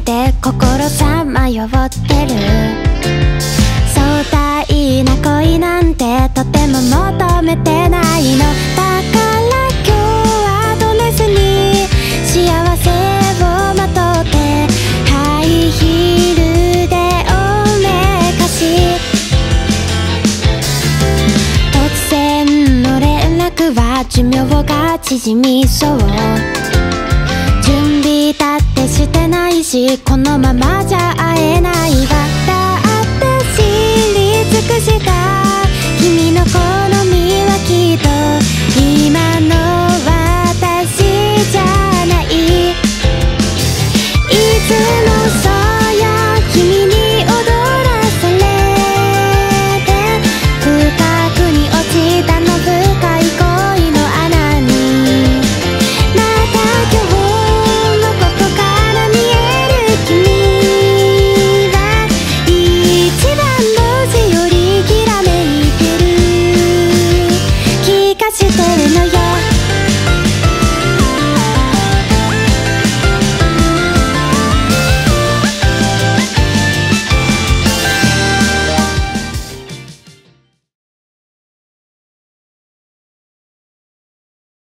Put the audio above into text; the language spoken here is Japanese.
で心さまよってる。壮大な恋なんてとても求めてないの。だから今日は止めずに幸せをまとってハイヒールでおめかし。突然の連絡は寿命が縮みそう。しこのままじゃ会えない。